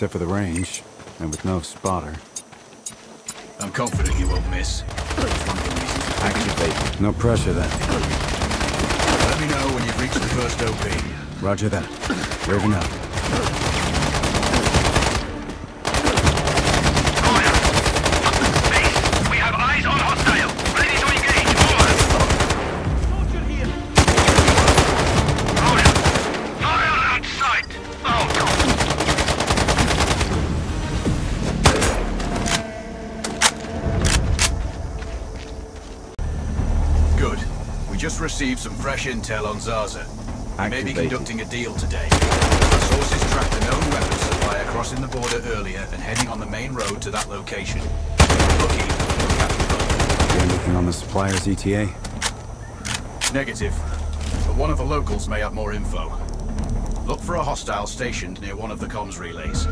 except for the range, and with no spotter. I'm confident you won't miss. Activate. No pressure then. Let me know when you've reached the first OP. Roger that. Raven out. Just received some fresh intel on Zaza. May be conducting a deal today. Our sources tracked a known weapons supplier crossing the border earlier and heading on the main road to that location. Lucky, them. Anything on the supplier's ETA? Negative. But one of the locals may have more info. Look for a hostile stationed near one of the comms relays.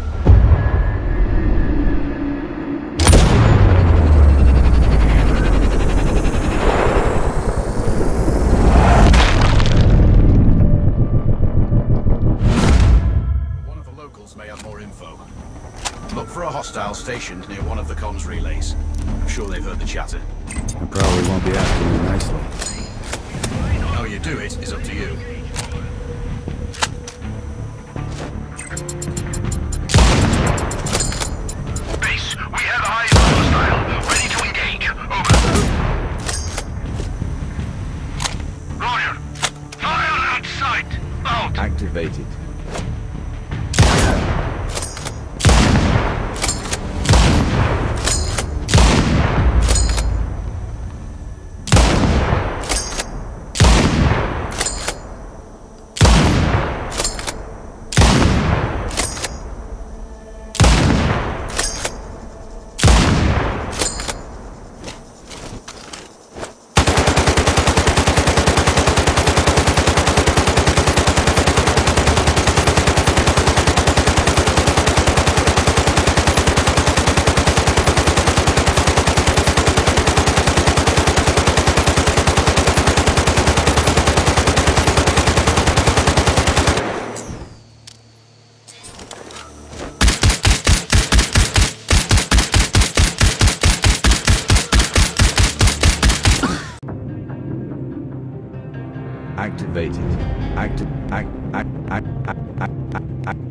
Stationed near one of the comms relays. I'm sure they've heard the chatter. I probably won't be you nicely. How you do it is up to you.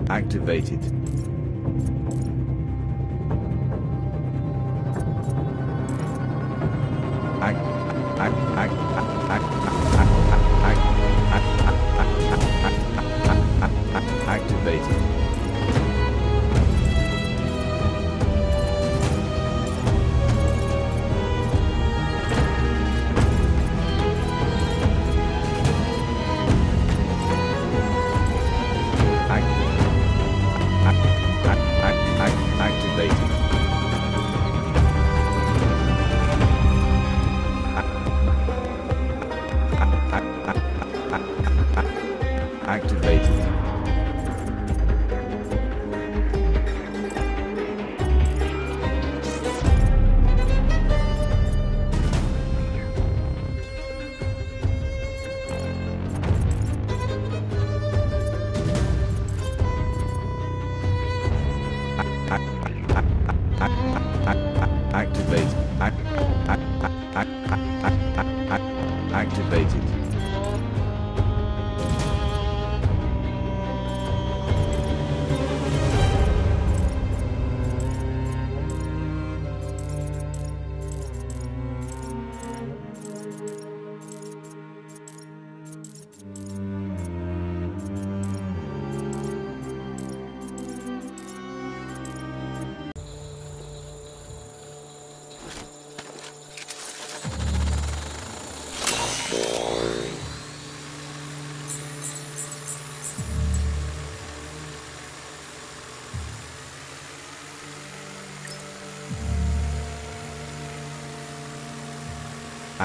Activated.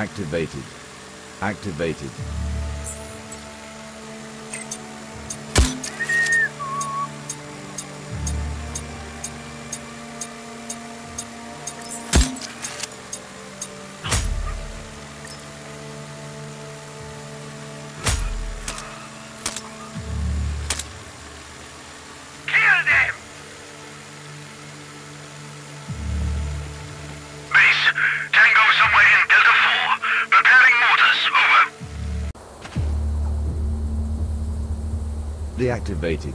Activated. Activated. Deactivated.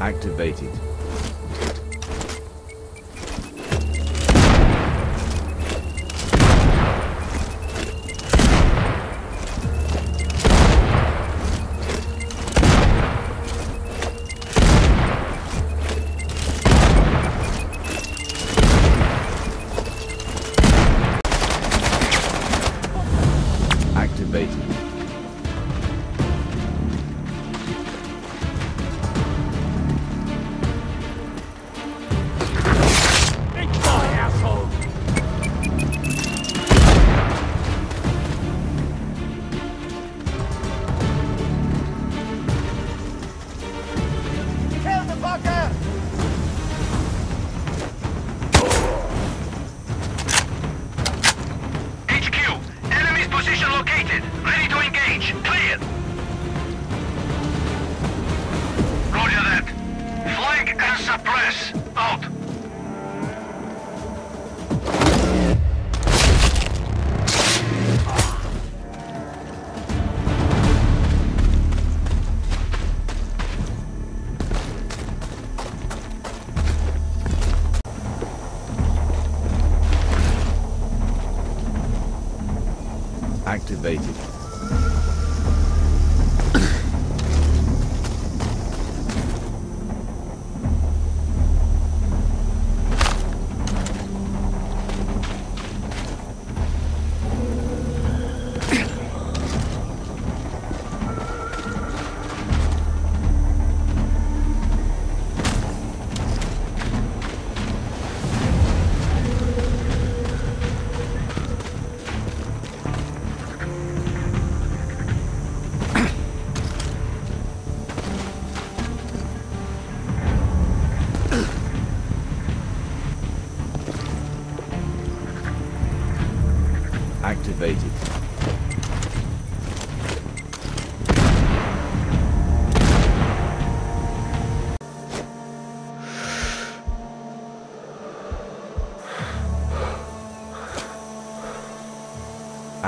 Activated. Activated.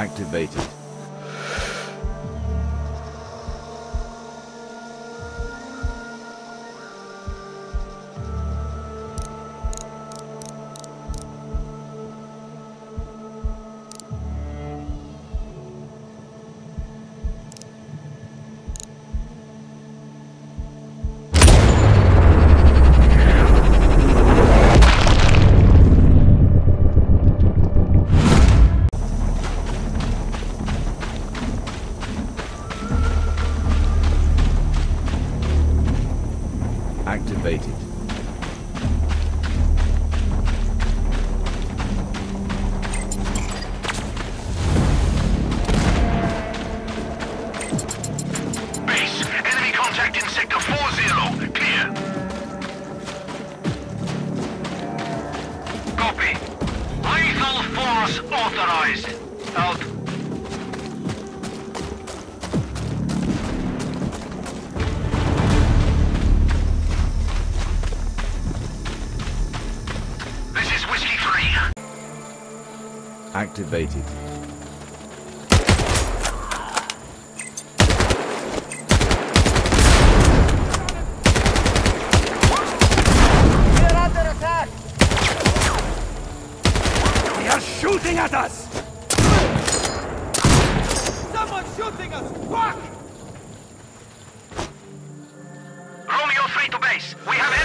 Activated. activated. shooting at us! Someone shooting us! Fuck! Romeo 3 to base. We have